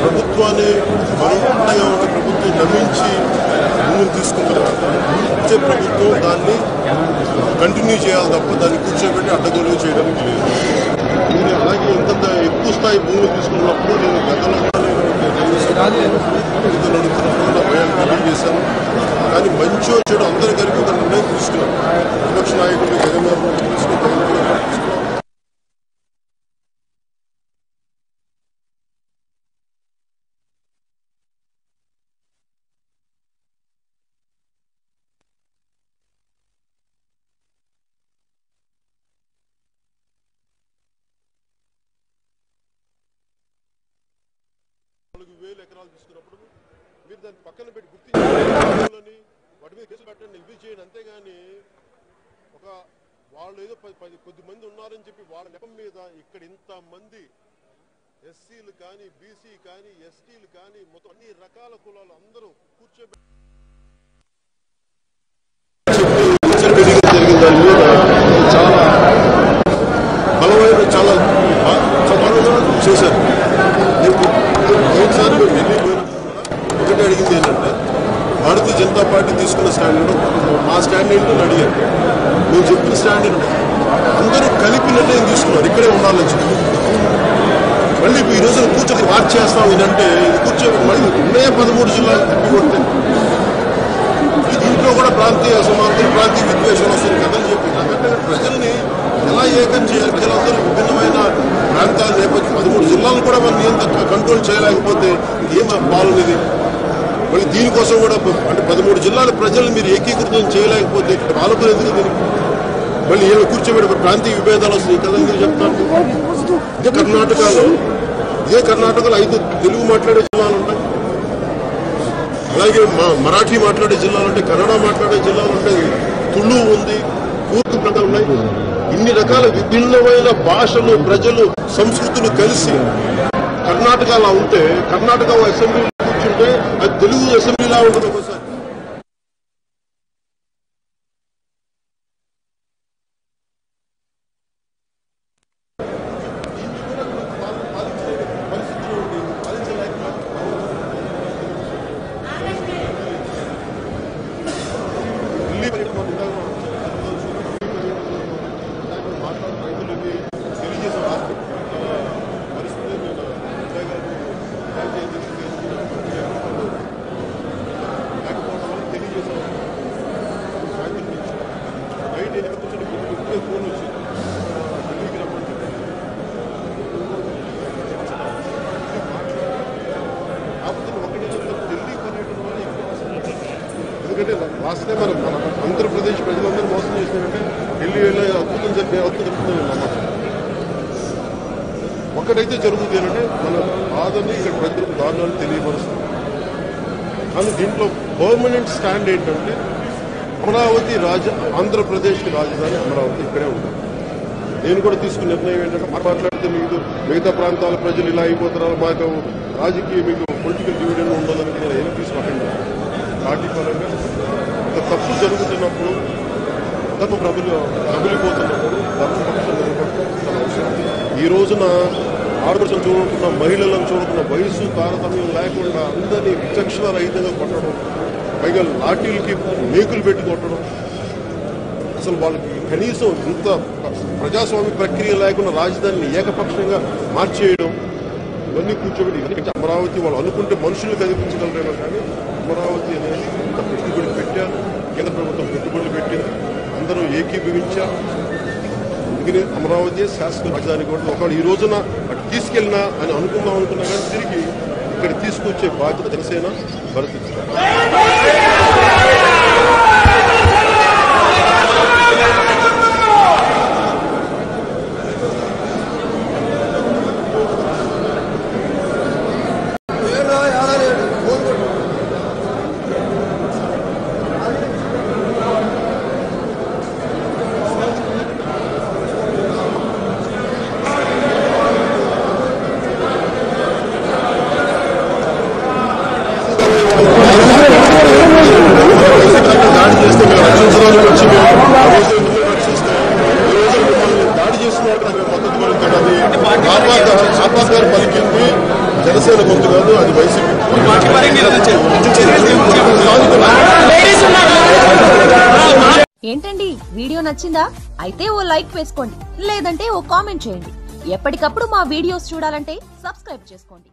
ప్రభుత్వాన్ని బలవంతంగా ప్రభుత్వం నమ్మించి ముందుకు తీసుకుంటున్నారు. వచ్చే ప్రభుత్వం దాన్ని కంటిన్యూ చేయాలి తప్ప దాన్ని కూర్చోబెట్టి అడ్డగోలు చేయడానికి లేదు. మీరు అలాగే ఇంత ఎక్కువ స్థాయి భూములు తీసుకున్నప్పుడు నేను గతంలో కూడా నేను కానీ మంచి చెడు అందరూ కలిపి ఒక నిర్ణయం తీసుకున్నాను విపక్ష నాయకుడు జగన్మోహన్ రెడ్డి తీసుకుని తీసుకున్నప్పుడు మీరు దాన్ని పక్కన పెట్టి గుర్తించి వాటి మీద కేసులు పెట్టండి ఇవి చేయండి అంతేగాని ఒక వాళ్ళు ఏదో పది పది కొద్ది మంది ఉన్నారని చెప్పి వాళ్ళ నెపం మీద ఇక్కడ ఇంతమంది ఎస్సీలు కానీ బీసీ కానీ ఎస్టీలు కానీ మొత్తం అన్ని రకాల కులాలు అందరూ కూర్చోబెట్టి చాలా బలమైన చాలా చాలా చేశారు ఒకసారి మేము ఢిల్లీ పోయినప్పుడు కూడా ఒకటే అడిగింది ఏంటంటే భారతీయ జనతా పార్టీ తీసుకున్న స్టాండ్ మా స్టాండ్ ఏంటో అడిగారు మేము చెప్పిన స్టాండ్ అందరూ కలిపి నిర్ణయం తీసుకున్నారు ఇక్కడే ఉండాలని చెప్పి. మళ్ళీ ఇప్పుడు ఈ రోజు కూర్చొని మార్చేస్తాం ఇదంటే ఇది కూర్చో మళ్ళీ ఉన్నాయే పదమూడు జిల్లాలు తిప్పి కొడితే దీంట్లో కూడా ప్రాంతీయ అసమానతలు ప్రాంతీయ విద్వేషాలు వస్తుంది కదని చెప్పి. అందుకంటే ప్రజల్ని ఎలా ఏకం చేయాలి? ప్రజలందరూ విభిన్నమైన ప్రాంతాలు లేకపోతే పదమూడు జిల్లాలు కూడా మనం ఏం కంట్రోల్ చేయలేకపోతే ఏం పాలన మళ్ళీ దీనికోసం కూడా అంటే పదమూడు జిల్లాల ప్రజలు మీరు ఏకీకృతం చేయలేకపోతే పాలకులు ఎందుకు దీనికి? మళ్ళీ ఏమి కూర్చోబెట్టి ప్రాంతీయ విభేదాలు వస్తాయి కదా చెప్తాను ఇదే కర్ణాటకలో ఇదే కర్ణాటకలో ఐదు తెలుగు మాట్లాడే జిల్లాలు ఉంటాయి. అలాగే మరాఠీ మాట్లాడే జిల్లాలు ఉంటాయి కన్నడ మాట్లాడే జిల్లాలు ఉంటాయి తుళు ఉంది కూర్పు ప్రజలు ఉన్నాయి. ఇన్ని రకాల విభిన్నమైన భాషలు ప్రజలు సంస్కృతులు కలిసి కర్ణాటక అలా ఉంటే కర్ణాటక అసెంబ్లీ కూర్చుంటే అది తెలుగు ఎక్కువ అవసరం ఎందుకంటే లాస్ట్ టైం మనం మన ఆంధ్రప్రదేశ్ ప్రజలందరూ మోసం చేసినారంటే ఢిల్లీ వెళ్ళి అద్భుతం జరిగే అద్భుతం జరుగుతుంది అన్నమాట ఒక్కటైతే జరుగుతుంది ఏంటంటే మన బాధని ఇక్కడ ప్రజలకు దారుణాలు తెలియపరుస్తుంది. కానీ దీంట్లో పర్మనెంట్ స్టాండ్ ఏంటంటే అమరావతి రాజ ఆంధ్రప్రదేశ్కి రాజధాని అమరావతి ఇక్కడే ఉంది. నేను కూడా తీసుకున్న నిర్ణయం ఏంటంటే మాట్లాడితే మీకు మిగతా ప్రాంతాల ప్రజలు ఇలా అయిపోతారు మాకు రాజకీయ మీకు పొలిటికల్ డివిడెండ్ ఉండదని నేను ఏం తీసుకోకండి. పార్టీ పరంగా ఇంత తప్పు జరుగుతున్నప్పుడు తప్పు ప్రభులు ప్రబలిపోతున్నప్పుడు తప్పు పక్షం అవసరం ఈ రోజున ఆడపడుచు చూడకుండా మహిళలను చూడకుండా వయసు తారతమ్యం లేకుండా అందరినీ విచక్షణ రహితంగా కొట్టడం పైగా లాఠీలకి మేకులు పెట్టి కొట్టడం అసలు వాళ్ళకి కనీసం ఇంత ప్రజాస్వామ్య ప్రక్రియ లేకుండా రాజధానిని ఏకపక్షంగా మార్చేయడం ఇవన్నీ కూర్చోబెట్టి ఎందుకంటే అమరావతి వాళ్ళు అనుకుంటే మనుషులు కనిపించగలరేమో కానీ అమరావతి అనేది ఇంత పెట్టుబడి పెట్టారు కేంద్ర ప్రభుత్వం పెట్టుబడులు పెట్టింది అందరూ ఏకీభవించారు అందుకని అమరావతి శాసన రాజధాని కూడా ఒకవేళ ఈ రోజున అటు తీసుకెళ్ళినా అని అనుకుందాం అనుకున్నా కానీ తిరిగి ఇక్కడ తీసుకొచ్చే బాధ్యత జనసేన భరతిస్తారు పలికింది. జనసేన గొంతు కాదు అది వైసీపీ. ఏంటండి? వీడియో నచ్చిందా? అయితే ఓ లైక్ వేసుకోండి. లేదంటే ఓ కామెంట్ చేయండి. ఎప్పటికప్పుడు మా వీడియోస్ చూడాలంటే సబ్స్క్రైబ్ చేసుకోండి.